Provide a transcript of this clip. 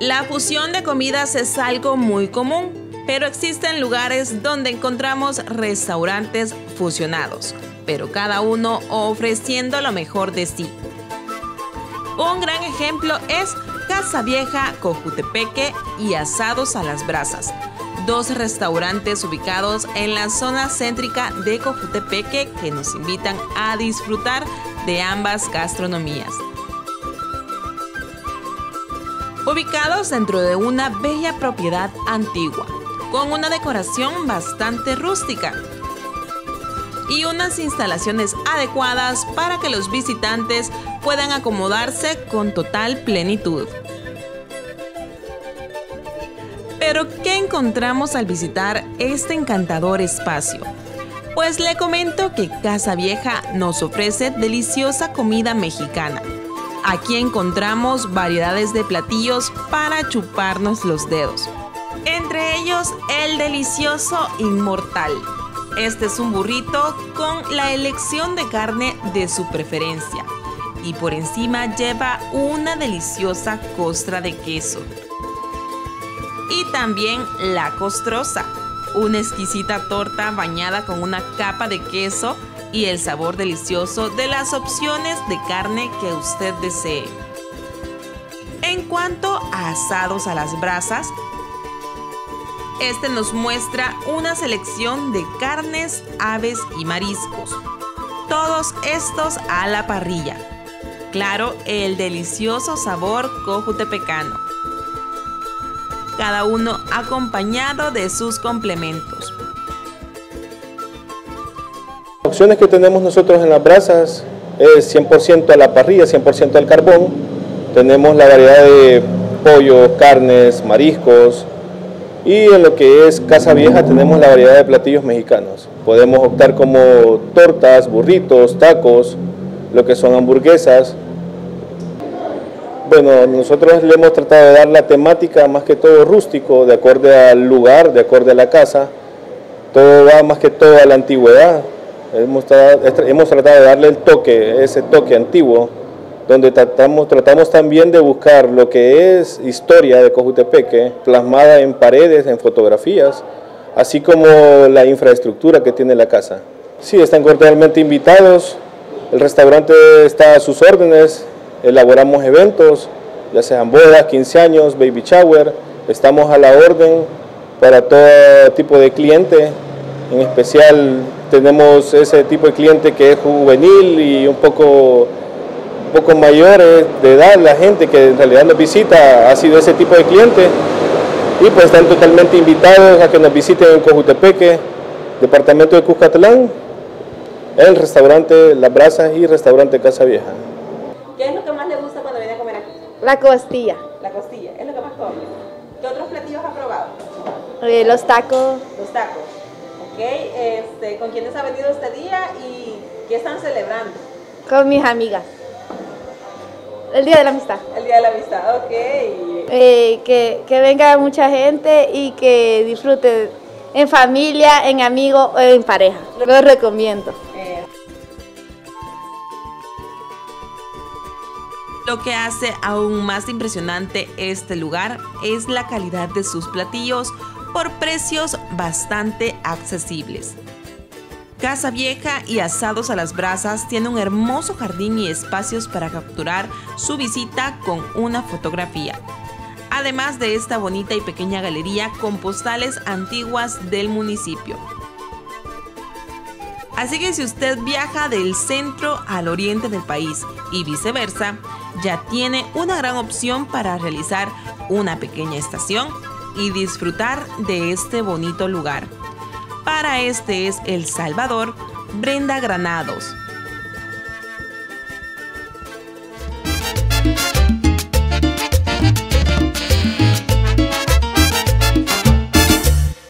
La fusión de comidas es algo muy común, pero existen lugares donde encontramos restaurantes fusionados, pero cada uno ofreciendo lo mejor de sí. Un gran ejemplo es Casa Vieja, Cojutepeque y Asados a las Brasas, dos restaurantes ubicados en la zona céntrica de Cojutepeque que nos invitan a disfrutar de ambas gastronomías. Ubicados dentro de una bella propiedad antigua, con una decoración bastante rústica y unas instalaciones adecuadas para que los visitantes puedan acomodarse con total plenitud. Pero, ¿qué encontramos al visitar este encantador espacio? Pues le comento que Casa Vieja nos ofrece deliciosa comida mexicana. Aquí encontramos variedades de platillos para chuparnos los dedos. Entre ellos el delicioso Inmortal. Este es un burrito con la elección de carne de su preferencia y por encima lleva una deliciosa costra de queso y también la costrosa, una exquisita torta bañada con una capa de queso y el sabor delicioso de las opciones de carne que usted desee. En cuanto a asados a las brasas, este nos muestra una selección de carnes, aves y mariscos. Todos estos a la parrilla. Claro, el delicioso sabor cojutepecano cada uno acompañado de sus complementos. Opciones que tenemos nosotros en las brasas es 100% a la parrilla, 100% al carbón. Tenemos la variedad de pollo, carnes, mariscos y en lo que es Casa Vieja tenemos la variedad de platillos mexicanos. Podemos optar como tortas, burritos, tacos, lo que son hamburguesas, bueno, nosotros le hemos tratado de dar la temática más que todo rústico, de acuerdo al lugar, de acuerdo a la casa. Todo va más que todo a la antigüedad. Hemos tratado, de darle el toque, ese toque antiguo, donde tratamos, tratamos también de buscar lo que es historia de Cojutepeque, plasmada en paredes, en fotografías, así como la infraestructura que tiene la casa. Sí, están cordialmente invitados, el restaurante está a sus órdenes, elaboramos eventos, ya sean bodas, 15 años, baby shower, estamos a la orden para todo tipo de cliente, en especial tenemos ese tipo de cliente que es juvenil y un poco, un poco mayor de edad, la gente que en realidad nos visita ha sido ese tipo de cliente y pues están totalmente invitados a que nos visiten en Cojutepeque, departamento de Cuscatlán, el restaurante Las Brasas y restaurante Casa Vieja. ¿Qué es lo que más le gusta cuando viene a comer aquí? La costilla. La costilla, es lo que más come. ¿Qué otros platillos ha probado? Eh, los tacos. Los tacos. Este, ¿con quiénes ha venido este día y qué están celebrando? Con mis amigas. El Día de la Amistad. El Día de la Amistad, ok. Eh, que, que venga mucha gente y que disfrute en familia, en amigos o en pareja. Lo recomiendo. Lo que hace aún más impresionante este lugar es la calidad de sus platillos por precios bastante accesibles. Casa Vieja y Asados a las Brasas tiene un hermoso jardín y espacios para capturar su visita con una fotografía. Además de esta bonita y pequeña galería con postales antiguas del municipio. Así que si usted viaja del centro al oriente del país y viceversa, ya tiene una gran opción para realizar una pequeña estación y disfrutar de este bonito lugar. Para este es El Salvador, Brenda Granados.